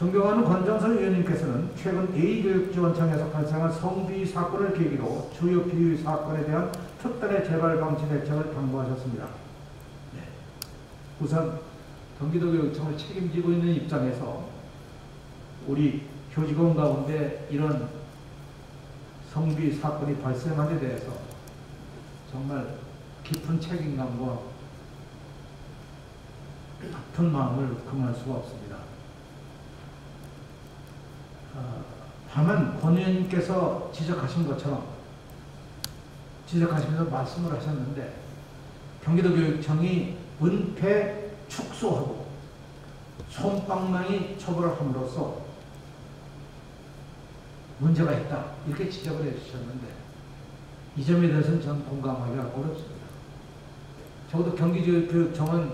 존경하는 권정선 의원님께서는 최근 A교육지원청에서 발생한 성비 사건을 계기로 주요 비위 사건에 대한 특단의 재발 방지 대책을 당부하셨습니다. 네. 우선 경기도교육청을 책임지고 있는 입장에서 우리 교직원 가운데 이런 성비 사건이 발생한 데 대해서 정말 깊은 책임감과 아픈 마음을 금할 수가 없습니다. 어, 다만 권 의원님께서 지적하신 것처럼 지적하시면서 말씀을 하셨는데 경기도교육청이 은폐 축소하고 솜방망이 처벌을 함으로써 문제가 있다 이렇게 지적을 해주셨는데 이 점에 대해서는 저는 공감하기가 어렵습니다. 적어도 경기교육청은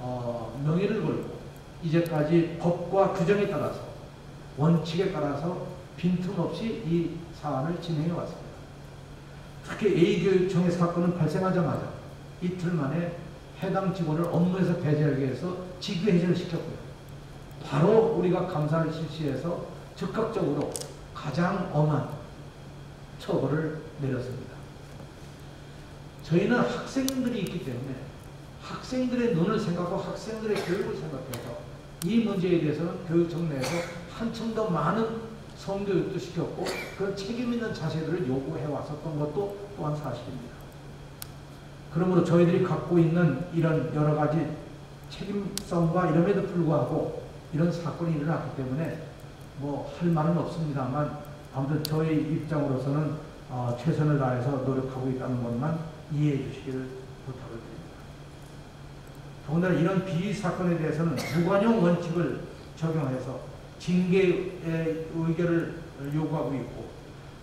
어, 명예를 걸고 이제까지 법과 규정에 따라서 원칙에 따라서 빈틈없이 이 사안을 진행해 왔습니다. 특히 A교육청의 사건은 발생하자마자 이틀 만에 해당 직원을 업무에서 배제하기 위해서 직위 해제를 시켰고요. 바로 우리가 감사를 실시해서 즉각적으로 가장 엄한 처벌을 내렸습니다. 저희는 학생들이 있기 때문에 학생들의 눈을 생각하고 학생들의 교육을 생각해서 이 문제에 대해서는 교육청 내에서 한층 더 많은 성교육도 시켰고 그런 책임 있는 자세들을 요구해 왔었던 것도 또한 사실입니다. 그러므로 저희들이 갖고 있는 이런 여러 가지 책임성과 이름에도 불구하고 이런 사건이 일어났기 때문에 뭐 할 말은 없습니다만 아무튼 저희 입장으로서는 어, 최선을 다해서 노력하고 있다는 것만 이해해 주시기를 부탁을 드립니다. 더군다나 이런 비리 사건에 대해서는 무관용 원칙을 적용해서 징계의 의결을 요구하고 있고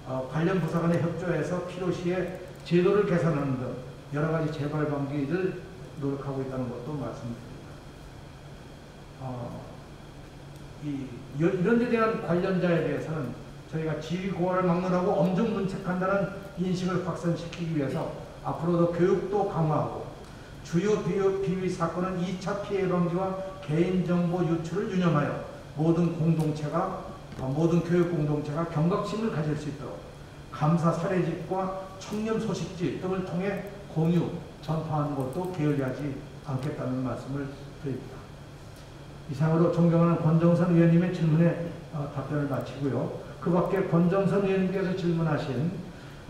어, 관련 부서 간에 협조해서 필요시에 제도를 개선하는 등 여러 가지 재발 방지를 노력하고 있다는 것도 말씀드립니다. 어, 이, 이런 데 대한 관련자에 대해서는 저희가 지위 고하를 막론하고 엄중 문책한다는 인식을 확산시키기 위해서 앞으로도 교육도 강화하고 주요 비위 사건은 2차 피해 방지와 개인정보 유출을 유념하여 모든 공동체가 어, 모든 교육 공동체가 경각심을 가질 수 있도록 감사 사례집과 청렴 소식지 등을 통해 공유, 전파하는 것도 게을리하지 않겠다는 말씀을 드립니다. 이상으로 존경하는 권정선 의원님의 질문에 어, 답변을 마치고요. 그 밖에 권정선 의원님께서 질문하신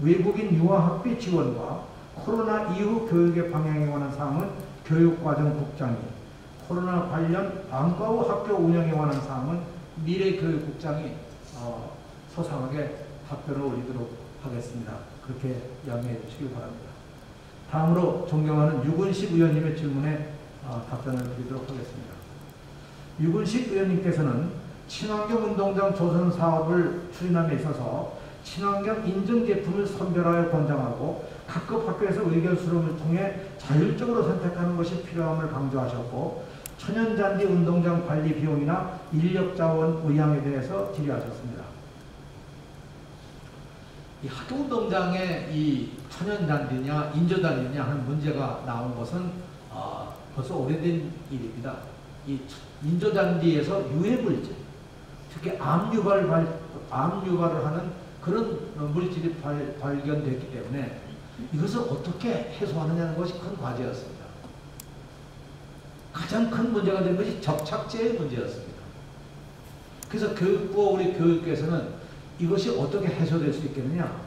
외국인 유아학비 지원과 코로나 이후 교육의 방향에 관한 사항은 교육과정국장이 코로나 관련 방과 후 학교 운영에 관한 사항은 미래교육국장이 어, 소상하게 답변을 올리도록 하겠습니다. 그렇게 양해해 주시기 바랍니다. 다음으로 존경하는 유근식 의원님의 질문에 어, 답변을 드리도록 하겠습니다. 유근식 의원님께서는 친환경 운동장 조성 사업을 추진함에 있어서 친환경 인증 제품을 선별하여 권장하고 각급 학교에서 의견 수렴을 통해 자율적으로 선택하는 것이 필요함을 강조하셨고 천연잔디 운동장 관리 비용이나 인력 자원 의향에 대해서 질의하셨습니다. 이 학교 운동장에 이 천연잔디냐 인조잔디냐 하는 문제가 나온 것은 어, 벌써 오래된 일입니다. 이 인조잔디에서 유해물질, 특히 암 유발, 암 유발을 하는 그런 물질이 발, 발견됐기 때문에 이것을 어떻게 해소하느냐는 것이 큰 과제였습니다. 가장 큰 문제가 된 것이 접착제의 문제였습니다. 그래서 교육부와 우리 교육계에서는 이것이 어떻게 해소될 수 있겠느냐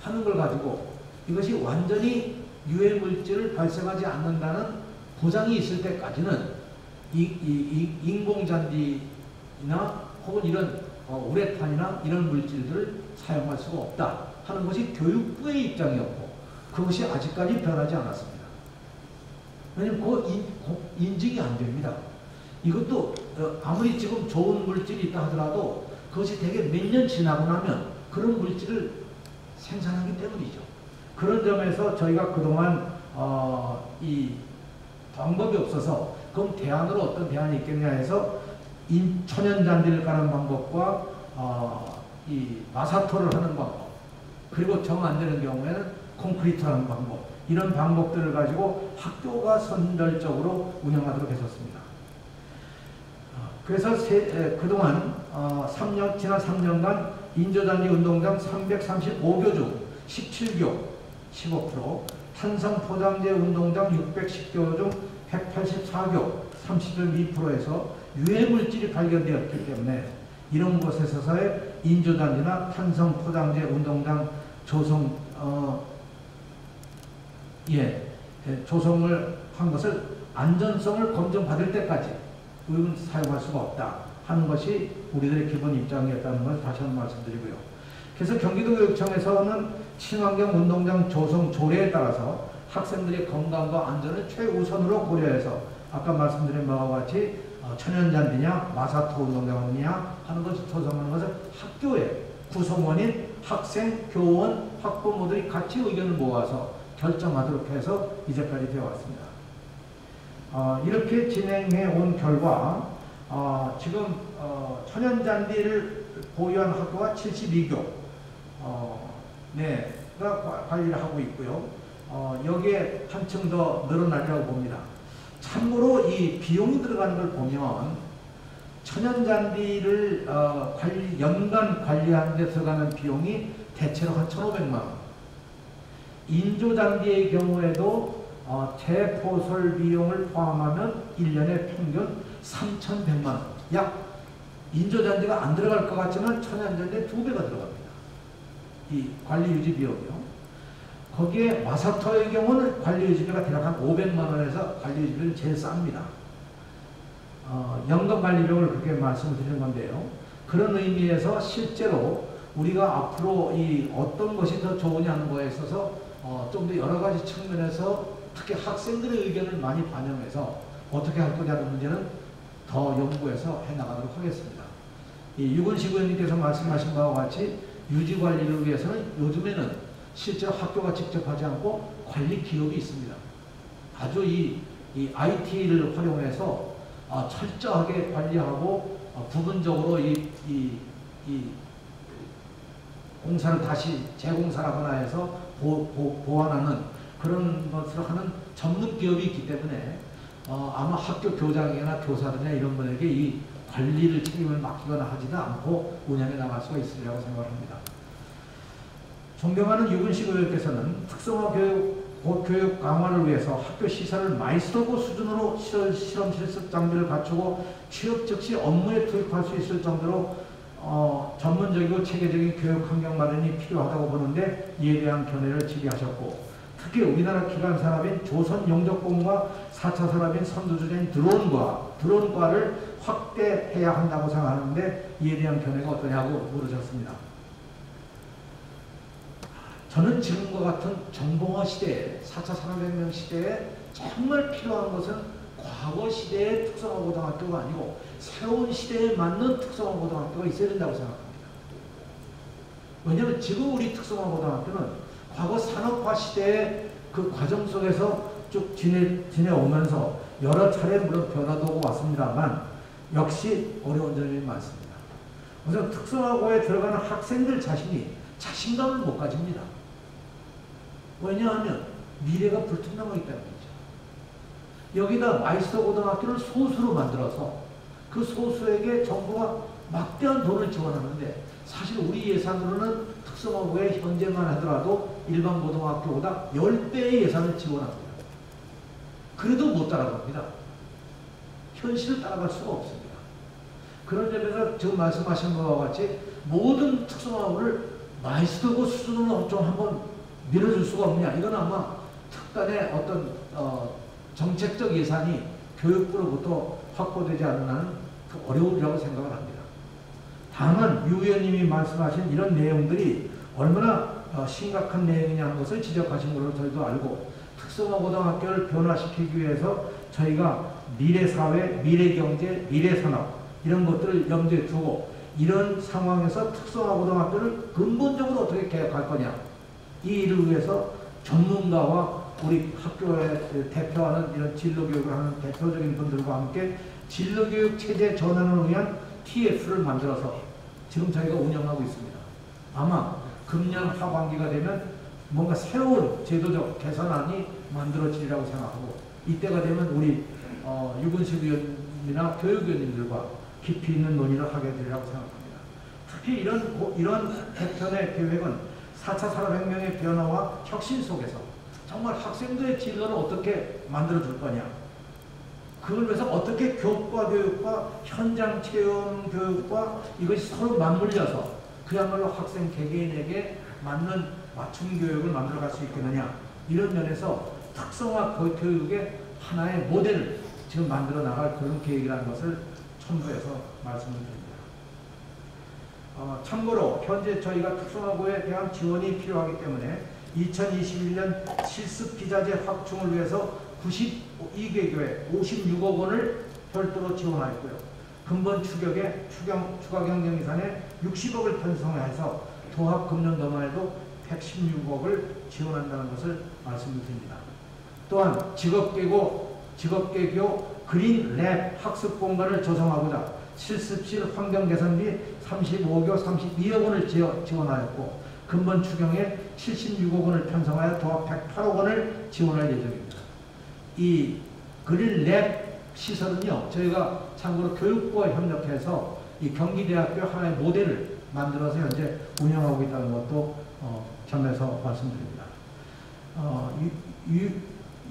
하는 걸 가지고 이것이 완전히 유해 물질을 발생하지 않는다는 보장이 있을 때까지는 이, 이, 이 인공잔디나 혹은 이런 어, 우레탄이나 이런 물질들을 사용할 수가 없다 하는 것이 교육부의 입장이었고 그것이 아직까지 변하지 않았습니다. 왜냐하면 그 인, 인증이 안 됩니다. 이것도 어, 아무리 지금 좋은 물질이 있다 하더라도 그것이 되게 몇 년 지나고 나면 그런 물질을 생산하기 때문이죠. 그런 점에서 저희가 그동안 어, 이 방법이 없어서 그럼 대안으로 어떤 대안이 있겠냐 해서 인, 천연잔디를 까는 방법과 어, 이 마사토를 하는 방법 그리고 정 안 되는 경우에는 콘크리트하는 방법 이런 방법들을 가지고 학교가 선별적으로 운영하도록 했었습니다. 어, 그래서 세, 에, 그동안 어, 3년, 지난 3년간 인조단지 운동장 335교 중 17교 15%, 탄성 포장재 운동장 610교 중 184교 30.2%에서 유해 물질이 발견되었기 때문에 이런 곳에서의 인조단지나 탄성 포장재 운동장 조성 어, 예, 예, 조성을 한 것을 안전성을 검증받을 때까지 의문 사용할 수가 없다 하는 것이 우리들의 기본 입장이었다는 걸 다시 한번 말씀드리고요. 그래서 경기도교육청에서는 친환경 운동장 조성 조례에 따라서 학생들의 건강과 안전을 최우선으로 고려해서 아까 말씀드린 바와 같이 어, 천연잔디냐 마사토 운동장이냐 하는 것을 조성하는 것을 학교에 구성원인 학생, 교원, 학부모들이 같이 의견을 모아서 결정하도록 해서 이제까지 되어 왔습니다. 어, 이렇게 진행해 온 결과 어, 지금 어, 천연잔디를 보유한 학교가 72교 어, 네가 관리를 하고 있고요. 어, 여기에 한층 더 늘어나리라고 봅니다. 참고로 이 비용이 들어가는 걸 보면 천연잔디를 어, 관리, 연간 관리하는 데 들어가는 비용이 대체로 한 1,500만 원. 인조잔디의 경우에도 어, 재포설 비용을 포함하면 1년에 평균 3,100만 원. 약 인조잔디가 안 들어갈 것 같지만 천연잔디의 두 배가 들어갑니다. 이 관리 유지 비용이요. 거기에 마사토의 경우는 관리 유지비가 대략 한 500만 원에서 관리 유지비는 제일 쌉니다. 어, 연금 관리 비용을 그렇게 말씀을 드리는 건데요. 그런 의미에서 실제로 우리가 앞으로 이 어떤 것이 더 좋으냐는 거에 있어서 어, 좀 더 여러 가지 측면에서 특히 학생들의 의견을 많이 반영해서 어떻게 할 거냐는 문제는 더 연구해서 해나가도록 하겠습니다. 이 유근식 의원님께서 말씀하신 바와 같이 유지 관리를 위해서는 요즘에는 실제 학교가 직접 하지 않고 관리 기업이 있습니다. 아주 이, 이 IT를 활용해서 어, 철저하게 관리하고 어, 부분적으로 이, 이, 이 공사를 다시 재공사하거나 해서 보, 보, 보완하는 그런 것을 하는 전문 기업이 있기 때문에 어, 아마 학교 교장이나 교사들이나 이런 분에게 이 관리를 책임을 맡기거나 하지도 않고 운영해 나갈 수가 있으리라고 생각합니다. 존경하는 유근식 의원께서는 특성화 교육, 교육 강화를 위해서 학교 시설을 마이스터고 수준으로 실험 실습 장비를 갖추고 취업 즉시 업무에 투입할 수 있을 정도로 어, 전문적이고 체계적인 교육 환경 마련이 필요하다고 보는데 이에 대한 견해를 지지하셨고 특히 우리나라 기관 산업인 조선 용접공과 4차 산업인 선두주자인 드론과 드론과를 확대해야 한다고 생각하는데 이에 대한 견해가 어떠냐고 물으셨습니다. 저는 지금과 같은 정보화 시대에 4차 산업혁명 시대에 정말 필요한 것은 과거 시대의 특성화 고등학교가 아니고 새로운 시대에 맞는 특성화 고등학교가 있어야 된다고 생각합니다. 왜냐하면 지금 우리 특성화 고등학교는 과거 산업화 시대의 그 과정 속에서 쭉 지내, 지내오면서 여러 차례 물론 변화도 오고 왔습니다만 역시 어려운 점이 많습니다. 우선 특성화고에 들어가는 학생들 자신이 자신감을 못 가집니다. 왜냐하면 미래가 불투명하기 때문이죠. 여기다 마이스터 고등학교를 소수로 만들어서 그 소수에게 정부가 막대한 돈을 지원하는데 사실 우리 예산으로는 특성화고에 현재만 하더라도 일반 고등학교보다 10배의 예산을 지원합니다. 그래도 못 따라갑니다. 현실을 따라갈 수가 없습니다. 그런 점에서 지금 말씀하신 것과 같이 모든 특성화고를 마이스터고 수준으로 좀 한번 밀어줄 수가 없냐. 이건 아마 특단의 어떤 어, 정책적 예산이 교육부로부터 확보되지 않는 어려울이라고 생각을 합니다. 다만 유 의원님이 말씀하신 이런 내용들이 얼마나 어, 심각한 내용이냐는 것을 지적하신 걸로 저희도 알고 특성화 고등학교를 변화시키기 위해서 저희가 미래 사회, 미래 경제, 미래 산업 이런 것들을 염두에 두고 이런 상황에서 특성화 고등학교를 근본적으로 어떻게 개혁할 거냐 이 일을 위해서 전문가와 우리 학교에 대표하는 이런 진로교육을 하는 대표적인 분들과 함께 진로교육 체제 전환을 위한 TF를 만들어서 지금 저희가 운영하고 있습니다. 아마 금년 하반기가 되면 뭔가 새로운 제도적 개선안이 만들어지리라고 생각하고 이때가 되면 우리 어, 유근식 의원이나 교육위원님들과 깊이 있는 논의를 하게 되리라고 생각합니다. 특히 이런 고- 이런 개편의 계획은 4차 산업혁명의 변화와 혁신 속에서 정말 학생들의 진로를 어떻게 만들어 줄 거냐. 그걸 위해서 어떻게 교과 교육과 현장 체험 교육과 이것이 서로 맞물려서 그야말로 학생 개개인에게 맞는 맞춤 교육을 만들어 갈 수 있겠느냐. 이런 면에서 특성화 교- 교육의 하나의 모델을 지금 만들어 나갈 그런 계획이라는 것을 첨부해서 말씀을 드립니다. 어, 참고로 현재 저희가 특성화고에 대한 지원이 필요하기 때문에 2021년 실습 기자재 확충을 위해서 92개 교회 56억 원을 별도로 지원하였고요. 근본 추격에 추경, 추가 경영 예산에 60억을 편성해서 도합 금년 도만에도 116억을 지원한다는 것을 말씀을 드립니다. 또한 직업계고 직업계교 그린 랩 학습 공간을 조성하고자 실습실 환경 개선비 35교 32억 원을 지원, 지원하였고 근본 추경에 76억 원을 편성하여 도합 108억 원을 지원할 예정입니다. 이 그린 랩 시설은요 저희가 참고로 교육부와 협력해서 이 경기대학교 하나의 모델을 만들어서 현재 운영하고 있다는 것도 어, 점에서 말씀드립니다. 어, 유, 유,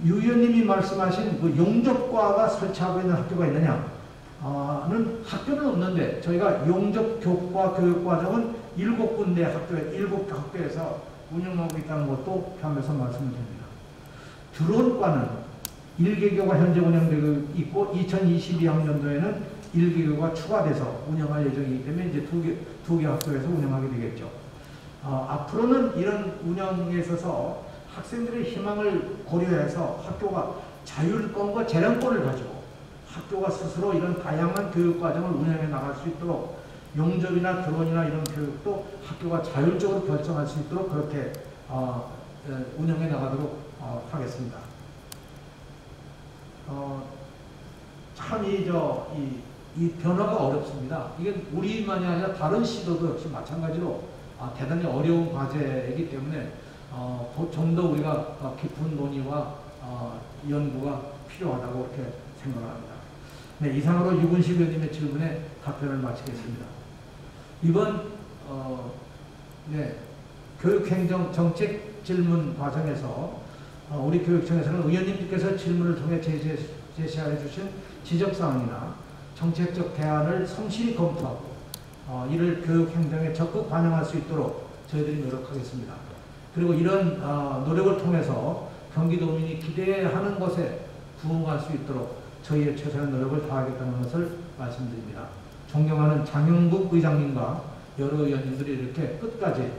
유 의원님이 말씀하신 그 용접과가 설치하고 있는 학교가 있느냐? 어, 는 학교는 없는데 저희가 용접 교과 교육 과정은 일곱 군데 학교에 일곱 학교에서 운영하고 있다는 것도 겸해서 말씀드립니다. 드론과는 1개교가 현재 운영되고 있고 2022학년도에는 1개교가 추가돼서 운영할 예정이기 때문에 이제 두 개, 두 개 학교에서 운영하게 되겠죠. 어, 앞으로는 이런 운영에 있어서 학생들의 희망을 고려해서 학교가 자율권과 재량권을 가지고 학교가 스스로 이런 다양한 교육 과정을 운영해 나갈 수 있도록 용접이나 드론이나 이런 교육도 학교가 자율적으로 결정할 수 있도록 그렇게 어, 에, 운영해 나가도록 어, 하겠습니다. 어, 참이 저 이 이 변화가 어렵습니다. 이게 우리만이 아니라 다른 시도도 역시 마찬가지로 아, 대단히 어려운 과제이기 때문에 어, 좀 더 우리가 어, 깊은 논의와 어, 연구가 필요하다고 이렇게 생각을 합니다. 네, 이상으로 유근식 의원님의 질문에 답변을 마치겠습니다. 이번 어, 네, 교육행정 정책 질문 과정에서 어, 우리 교육청에서는 의원님께서 질문을 통해 제시, 제시해 주신 지적사항이나 정책적 대안을 성실히 검토하고 어, 이를 교육행정에 적극 반영할 수 있도록 저희들이 노력하겠습니다. 그리고 이런 어, 노력을 통해서 경기도민이 기대하는 것에 부응할 수 있도록 저희의 최선의 노력을 다하겠다는 것을 말씀드립니다. 존경하는 장영국 의장님과 여러 의원님들이 이렇게 끝까지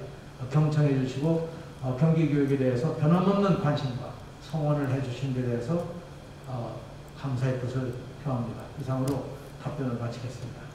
경청해 주시고 어, 경기교육에 대해서 변함없는 관심과 성원을 해주신 데 대해서 어, 감사의 뜻을 표합니다. 이상으로 답변을 마치겠습니다.